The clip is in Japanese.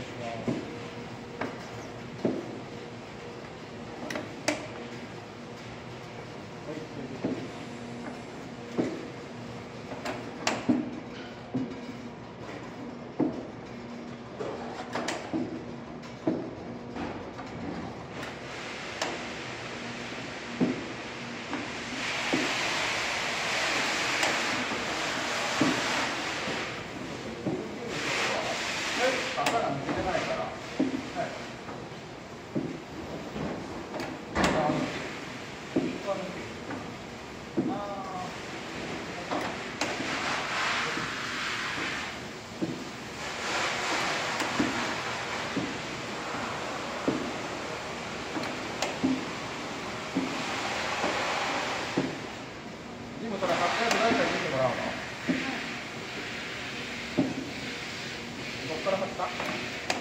as well. 坂が抜けてないから、からかった。